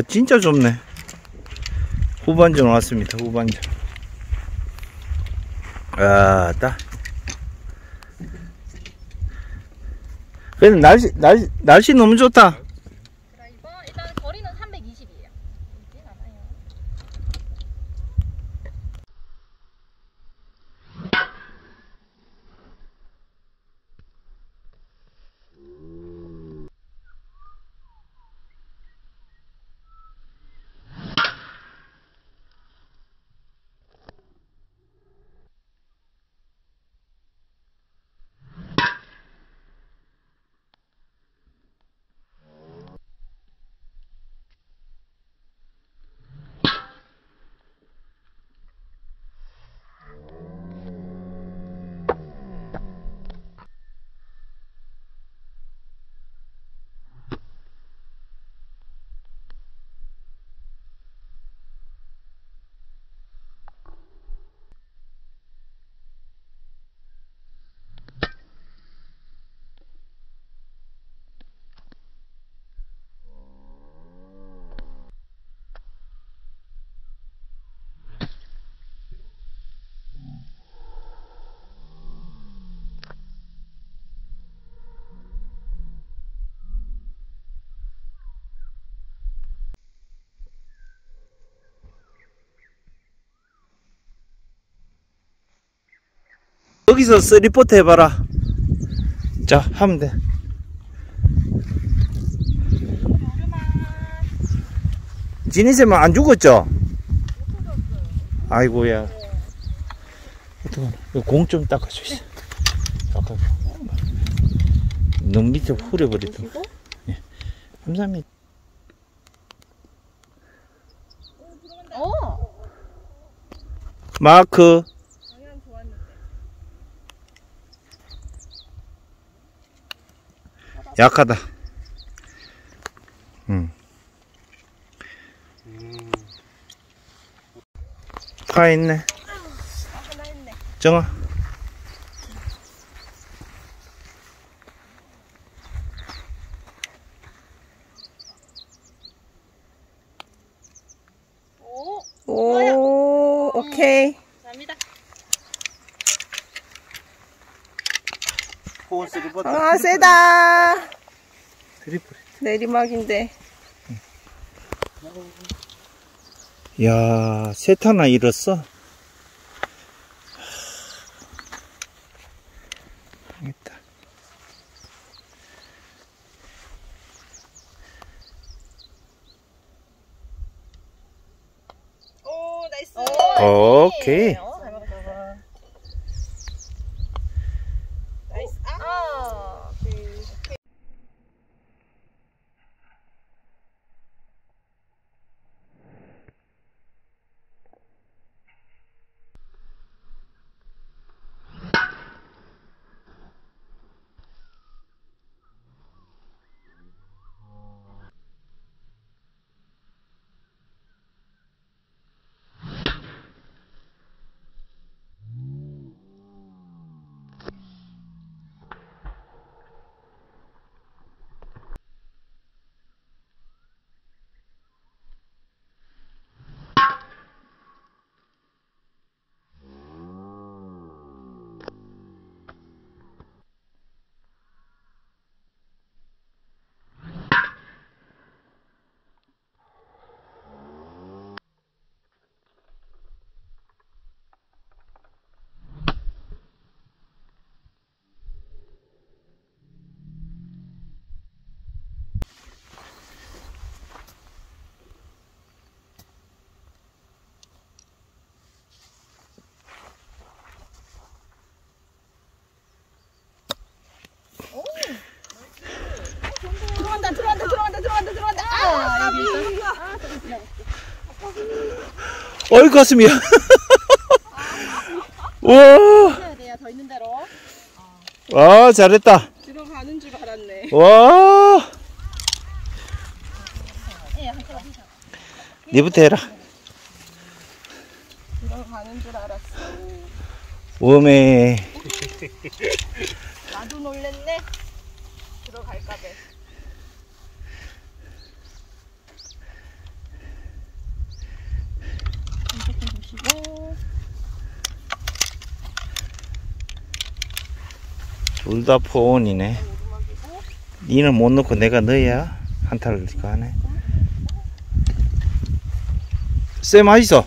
와 진짜 좁네. 후반전 왔습니다 후반전. 아따. 근데 날씨 날, 날씨 너무 좋다 여기서 쓰리포트 해봐라. 자 하면 돼. 지니쌤은 안 죽었죠? 아이고야. 공 좀 닦아주세요 닦아 너무 밑에 후려버렸다 예. 감사합니다 어. 마크 방향 좋았는데. 약하다 응. 파 있네. 정아 오. 오, 오케이. 감사합니다. 포원 쓰리포트 아, 세다. 내리막인데. 야, 셋 하나 잃었어? 있다. 오, 나이스. 오케이. 어, 잘 먹었어. 나이스. 아, 아. 들어간다, 들어간다, 들어간다, 들어간다, 들어간다. 아, 여기 있다. 어이, 가슴이야. 와, 돼요. 더 있는 대로. 아, 잘했다. 들어가는 줄 알았네. 와, 예. 니부터 해라. 들어가는 줄 알았어. 웜에, 나도 놀랬네. 들어갈까 봐. 둘 다 포온이네. 니는 못 넣고 내가 넣어야 한타를 가네. 쎄 맛있어.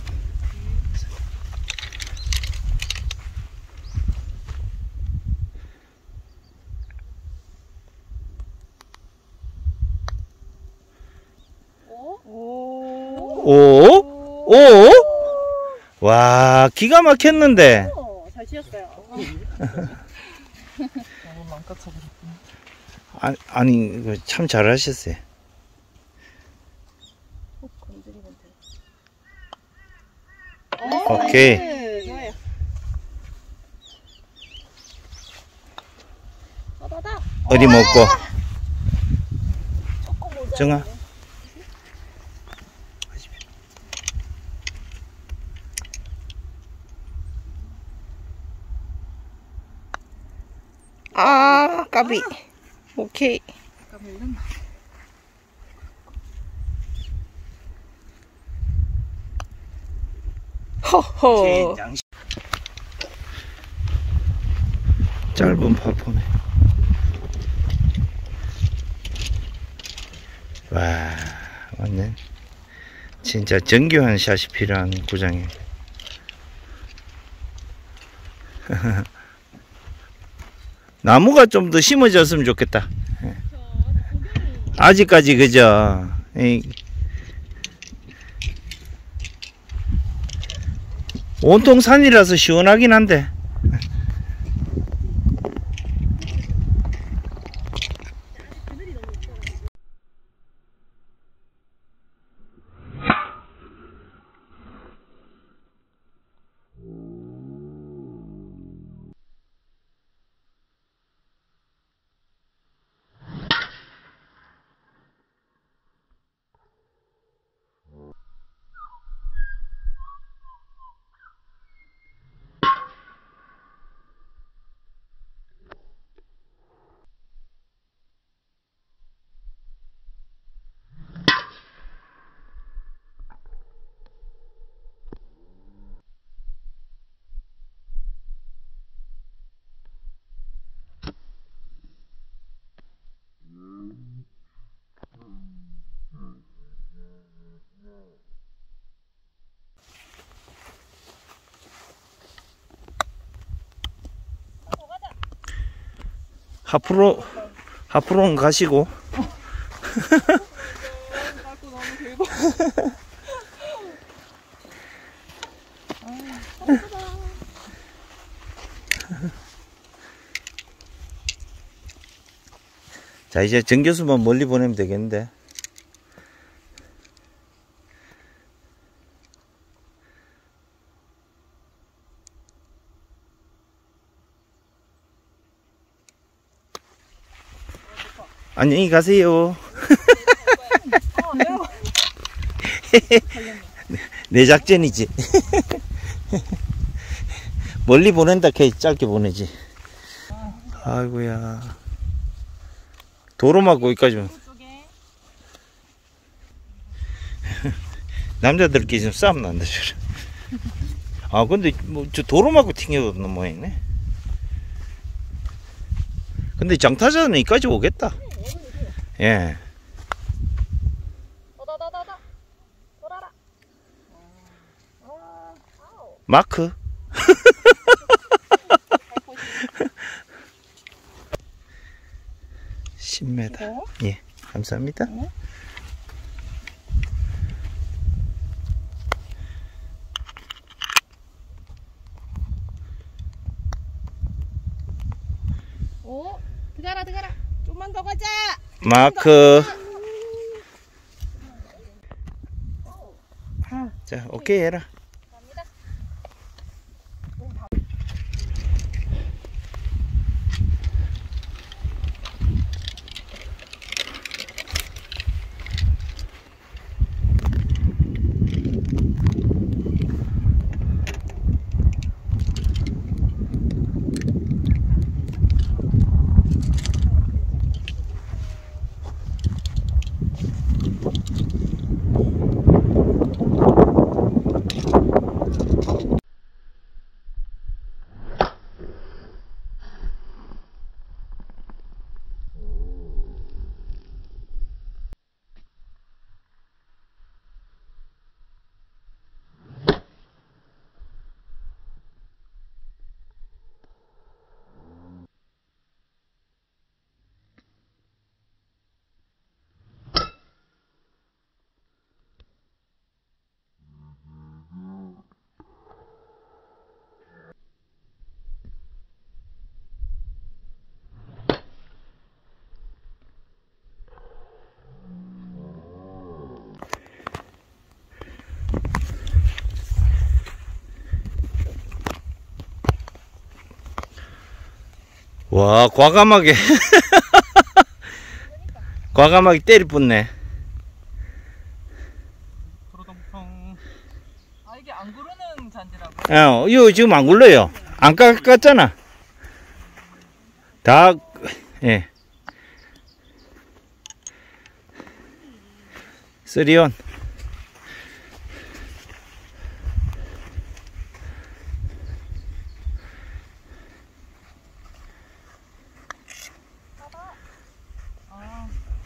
오. 오? 오? 와, 기가 막혔는데. 오, 잘 치셨어요. 너무 망가져버렸구나. 아니, 이거 참 잘하셨어요. 오케이. 어디 먹고? 정아. 아, 까비. 오케이. 허허. 짧은 파포네. 와, 완전 진짜 정교한 샷이 필요한 구장이에요. 나무가 좀 더 심어졌으면 좋겠다. 예. 아직까지? 이- 온통 산이라서 시원하긴 한데. 하프로 하프로는 가시고. 자 이제 정 교수만 멀리 보내면 되겠는데 안녕히 가세요. 내 작전이지. 멀리 보낸다, 걔 짧게 보내지. 아이고야. 도로막 거기까지만. 남자들끼리 좀 싸움 난다, 저래. 아, 근데 뭐, 저 도로 막고 튕겨도 넘어있네. 근데 장타자는 여기까지 오겠다. 예. 아. 마크. 십 m 이거? 예, 감사합니다. 오, 들어가라, 들어가라. 좀만 더 가자. 마크. 자, 오케이 해라. 와, 과감하게. 과감하게 때리 붓네. 아 이게 안 구르는 잔디라고? 어, 이거 지금 안 굴러요. 안 깎았잖아. 다, 예. 쓰리온.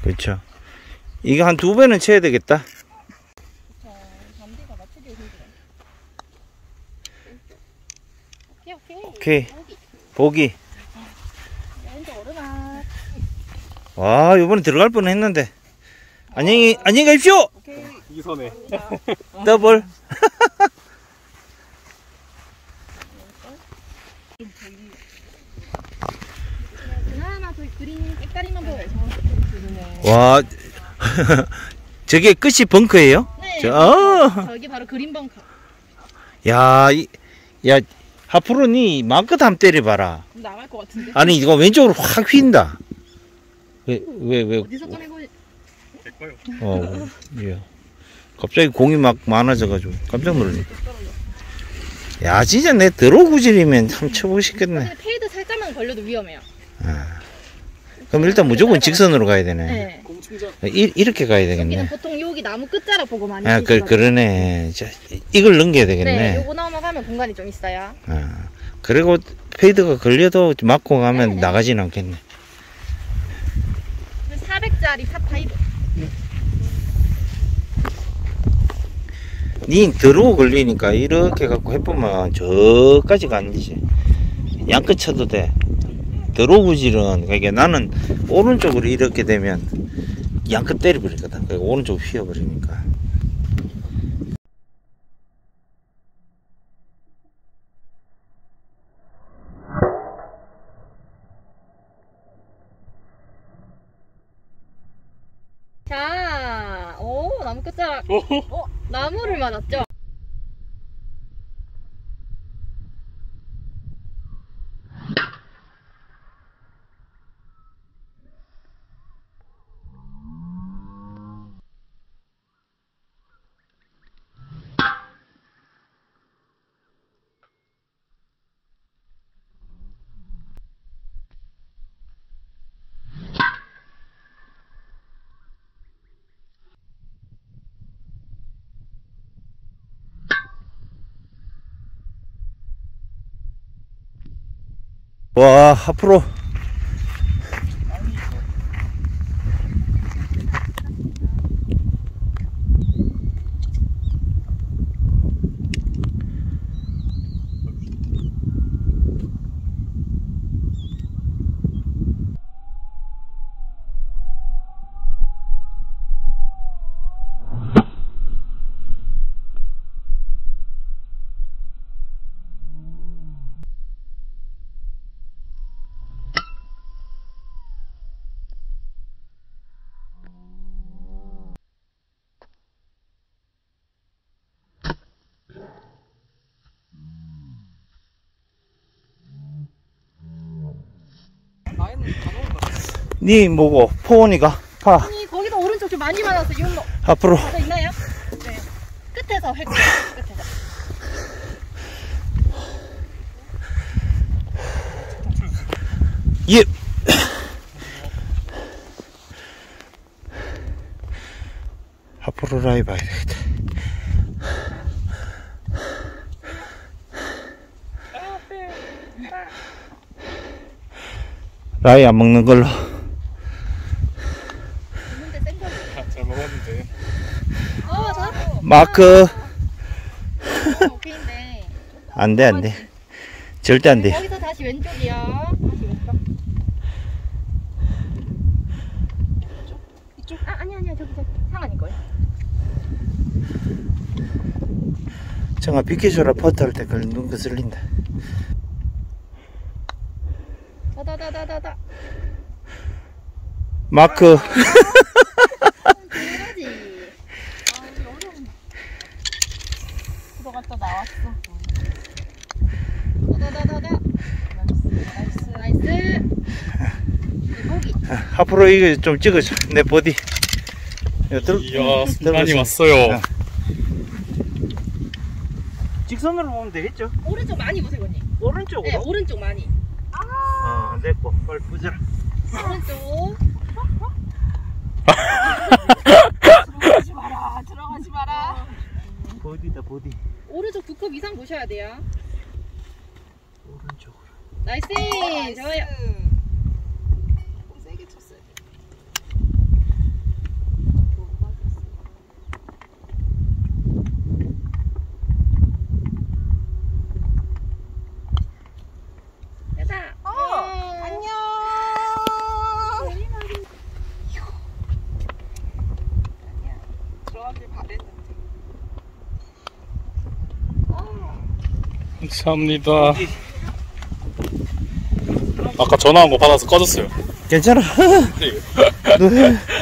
그렇죠. 이거 한 두 배는 쳐야 되겠다. 오케이 오케이. 오케이. 여기. 보기. 와, 이번에 들어갈 뻔 했는데. 안녕히, 안녕히 가십시오! 오케이. 이선에 더블. 그나마 저기 그린 색깔이만 보여요. 와, 저게 끝이 벙커예요? 네. 저, 어. 저기 바로 그린 벙커. 야, 이, 야, 하프로니 마음껏 한번 때려봐라. 나갈 것 같은데. 아니, 이거 왼쪽으로 확 휜다. 왜, 왜, 왜, 어디서 꺼내고? 어, 예. 갑자기 공이 막 많아져가지고 깜짝 놀랐네. 야, 진짜 내 draw 구질이면 참 쳐보고 싶겠네. fade 살짝만 걸려도 위험해요. 그럼 일단 무조건 직선으로 가야 되네. 네. 이, 이렇게 가야 여기는 되겠네. 보통 여기 나무 끝자락 보고 많이 아, 그, 치시거든요. 그러네. 자, 이걸 넘겨야 네, 되겠네. 요거 넘어가면 공간이 좀 있어요. 아, 그리고 fade가 걸려도 맞고 가면 네. 나가진 않겠네. 400짜리 파5. 니 들어오 걸리니까 이렇게 갖고 해보면 저까지 가는 거지. 양끝 쳐도 돼. 들어오 구질은 그러니까 나는 오른쪽으로 이렇게 되면 양끝 때려버리거든. 그러니까 오른쪽 휘어버리니까. 자, 오, 나무 끝자락. 오 어, 나무를 맞았죠? 와, 앞으로. 니 뭐고? 포원이가? 파. 아니, 거기도 오른쪽 좀 많이 맞았어. 이거 뭐, 앞으로. 더 있나요? 네. 끝에서 획, 끝에서. 예. 앞으로 라이 봐야 되겠다. 라이 안 먹는 걸로. 거. 잘 먹었는데 어, 자. 마크. 오케이인데. 안 돼, 안 돼. 절대 안 돼. 여기서 다시 왼쪽이요. 다시 왼쪽. 이쪽? 아, 아니, 아니야. 저기, 저기. 상한이 거예요. 정아 비켜줘라 퍼트 할 때 그걸 눈 거슬린다. 다다다다다다. 마크. 당연하지. 아 어려운. 들어갔다 나왔어. 다다다다다. nice nice. nice. 앞으로 이거 좀 찍어줘. 내 버디. 이거 들, 이야, 음, 순간이 들어보세요. 왔어요. 어. 직선으로 보면 되겠죠? 오른쪽 많이 보세요, 언니. 오른쪽으로? 네, 오른쪽 많이. 어, 안 됐고. 빨리 부져라. 오른쪽. 들어가지 마라. 들어가지 마라. 버디다, 버디. 오른쪽 두 컵 이상 보셔야 돼요. 오른쪽으로. nice. 좋아요. 좀 세게 쳤어야 돼. 됐다. 어, 어. 안녕. 아니야. 들어가길 바랬는데. 감사합니다. 아까 전화 온거 받아서 꺼졌어요. 괜찮아.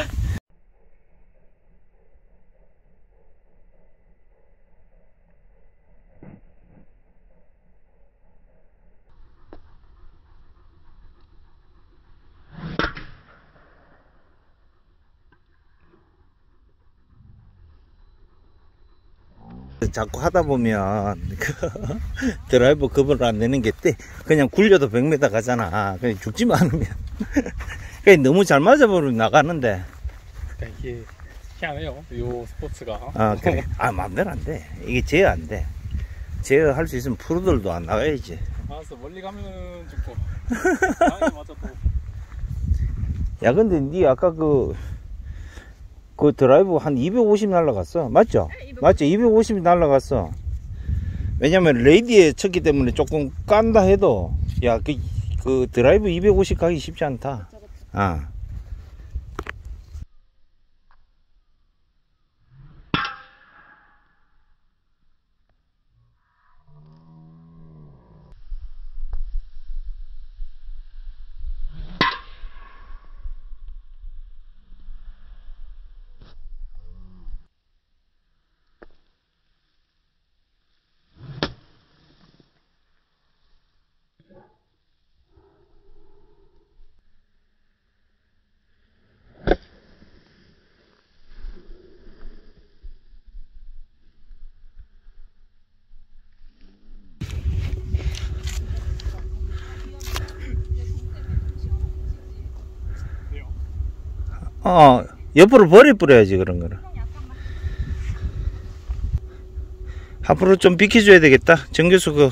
네. 자꾸 하다 보면 그 드라이버 급을 안 내는 게 때 그냥 굴려도 100m 가잖아. 그냥 죽지만 않으면. 그냥 너무 잘 맞아버리면 나가는데. 그러니까 이게 희한해요. 이 스포츠가. 아, 그래. 아, 마음대로 안 돼. 이게 제어 안 돼. 제어 할 수 있으면 프로들도 안 나가야지. 알았어, 멀리 죽고. 나한테 맞아도. 야, 근데 니 아까 그, 그 드라이브 한 250 날라갔어. 맞죠? 네, 250. 맞죠? 250이 날라갔어. 왜냐면 레이디 티에 쳤기 때문에 조금 깐다 해도, 야, 그, 그 드라이브 250 가기 쉽지 않다. 아. 어, 옆으로 버리 뿌려야지, 그런 거를. 앞으로 좀 비켜줘야 되겠다. 정교수 그.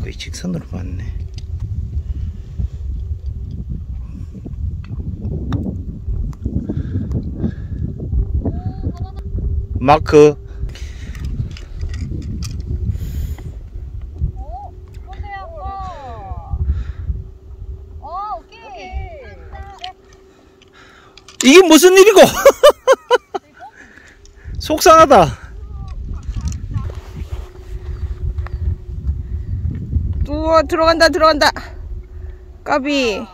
거의 직선으로 맞네. 마크. 오, 보세요. 어. 어, 오케이. 감사합니다. 네. 이게 무슨 일이고? 속상하다. 우와, 들어간다, 들어간다. 까비.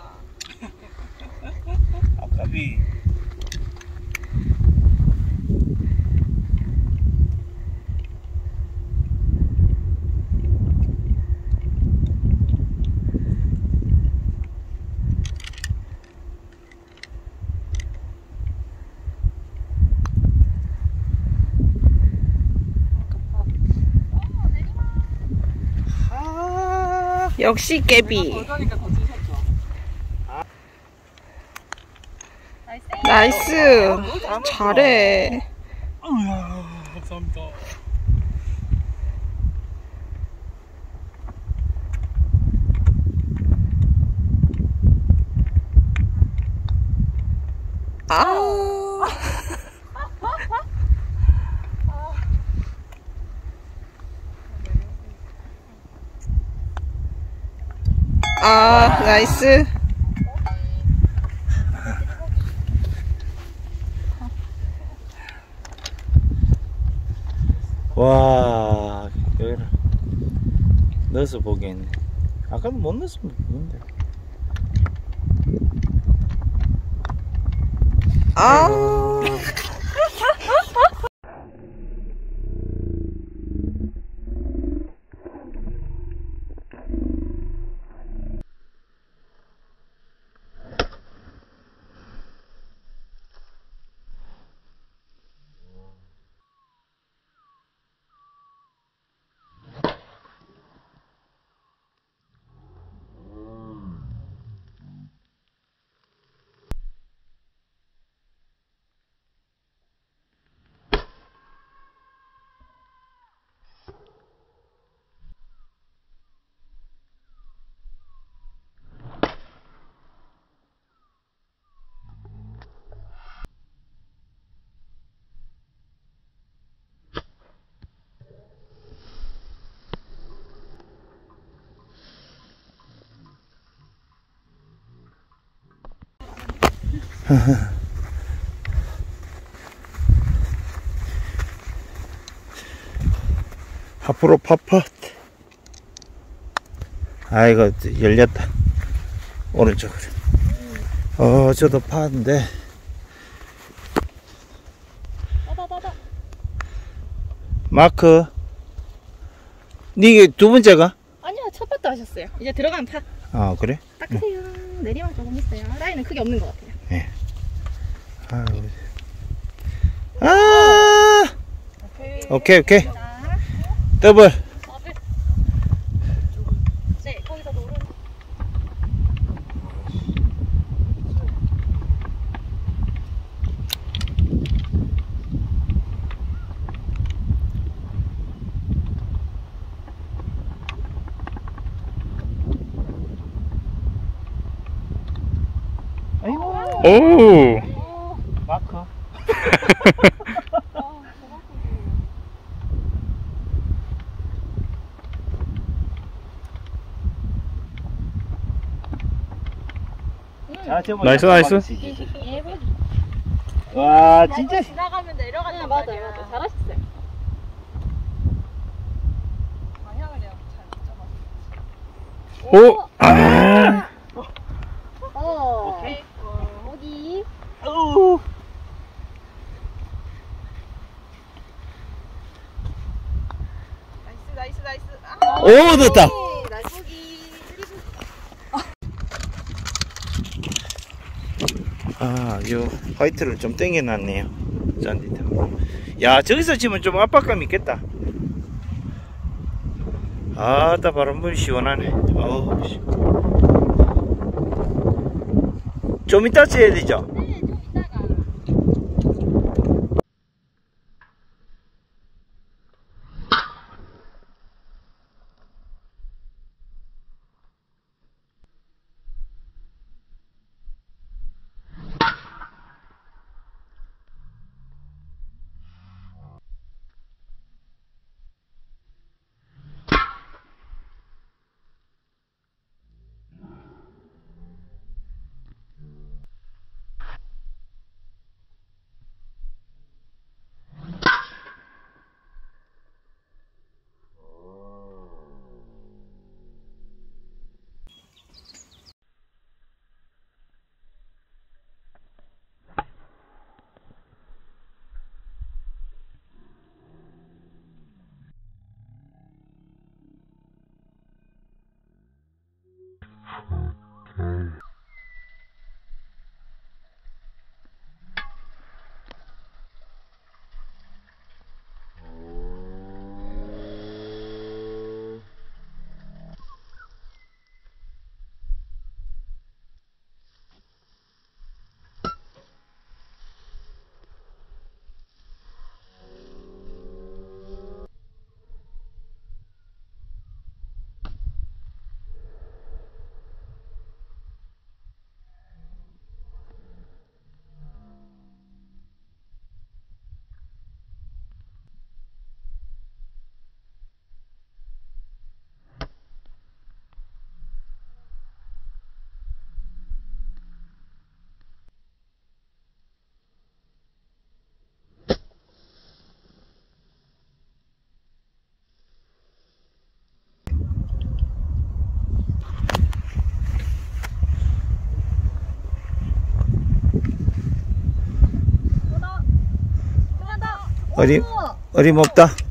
아까비. 역시 깨비. 나이스. 잘해. 감사합니다. 아. 아, 나이스. 와, 여기를 넣어서 보기에는. 아까도 못 넣었으면 좋은데. 아. 앞으로 파파. 아이고 열렸다. 오른쪽으로. 어 저도 파인데 따다다다. 마크. 니게 두 번째가? 아니요, 첫 번도 하셨어요. 이제 들어가면 파. 아 그래? 닦으세요. 내리막 조금 있어요. 라인은 크게 없는 것 같아요. 아이고. 아 오케이 오케이 자, 더블. 더블. 네, 거기서도 오른. 오! 마크. 자, 저거 nice, nice. 예보기. 와, 진짜. 지나가면 내려가는 네, 맞아요, 맞아요. 잘하셨어요. 방향을 내가 잘 오! 못 아! 잡았어. 어. 오케이. 어, 어디? nice, nice, nice. 아, 오, 됐다. nice 보기. 아, 요 화이트를 좀 땡겨놨네요. 잔디타. 야, 저기서 치면 좀 압박감 있겠다. 아 따, 바람불이 시원하네. 어우, 씨. 좀 이따 쳐야 되죠?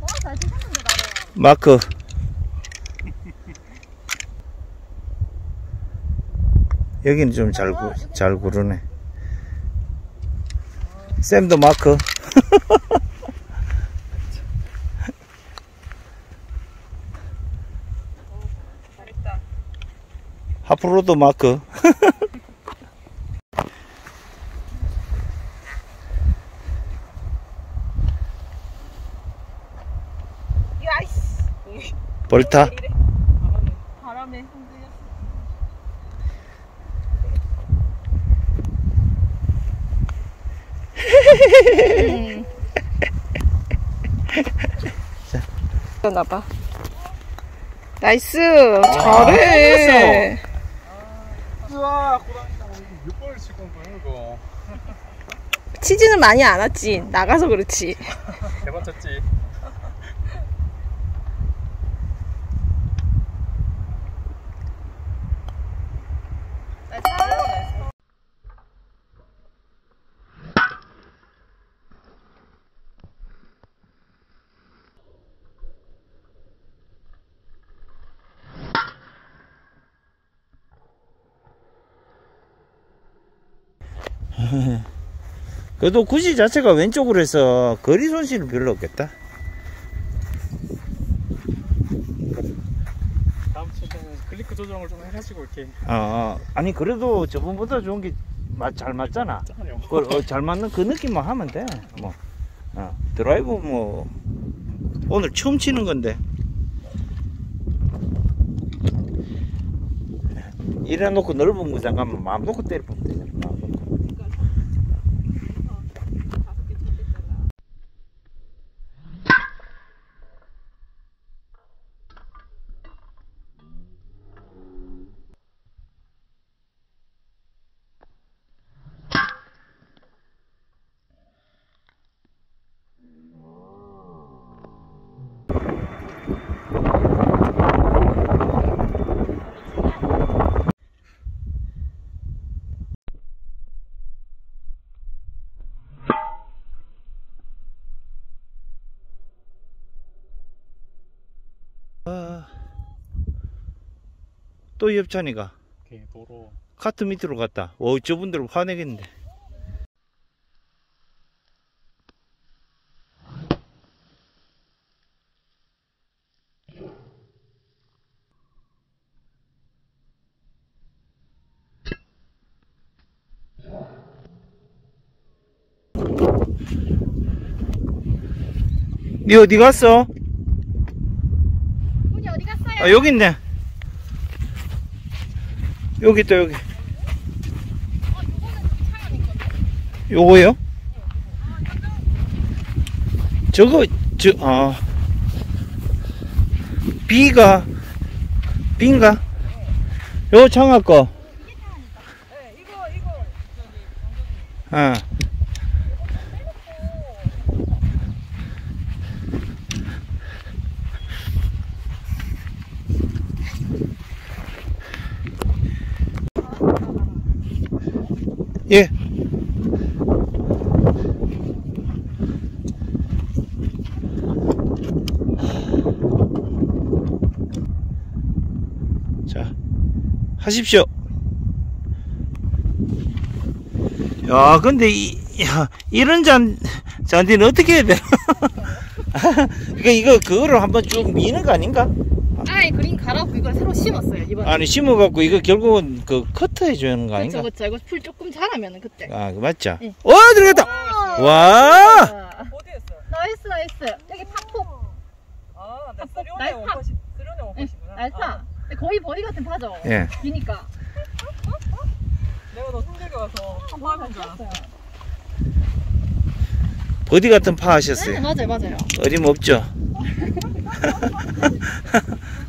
어, 잘 치셨는데, 나를. 마크. 여기는 좀 잘, 구, 잘 구르네. 쌤도 마크. 앞으로도 마크. 바람에 흔들렸어. 나봐. 나이스. 잘해. 우와, 고등학교 몇 번을 칠 건가요, 이거? 치지는 많이 안 왔지. 나가서 그렇지. 대박 쳤지. 그래도 구질 자체가 왼쪽으로 해서 거리 손실은 별로 없겠다. 다음 칠 때는 클리크 조정을 좀 해가지고 이렇게 어, 어. 아니 그래도 저번보다 좋은 게 잘 맞잖아. 그, 어, 잘 맞는 그 느낌만 하면 돼. 뭐 어, 드라이브 뭐 오늘 처음 치는 건데. 이래 놓고 넓은 구장 가면 마음 놓고 때려보면 되 아, 또 옆찬이가 이렇게 도로 카트 밑으로 갔다. 어, 저분들 화내겠는데. 니 어디 갔어? 아, 여기 있네. 여기 있다, 여기. 요거요? 저거, 저, 아. B가, B인가? 요 창아 거. 어. 예. 자, 하십시오. 야, 근데 이, 야, 이런 잔, 잔디는 어떻게 해야 되나? 이거, 이거, 그거를 한번 쭉 미는 거 아닌가? 아예 그린 갈아엎고 이걸 새로 심었어요 이번에. 아니, 심어갖고 이거 결국은 그 커트 해주는 거 아닌가? 그렇죠, 그렇죠. 이거 풀 조금 자라면은 그때. 아, 그 맞죠? 네. 어, 들어갔다! 와! nice, nice. 여기 팝폭. 아, 나 팝- three on에 날파. 날파. 아, 거의 버디 같은 파죠. 예. 기니까. 내가 너 손들고 와서 한파하는 줄 알았어. 버디 같은 파 네, 하셨어요. 맞아요, 맞아요. 어림없죠?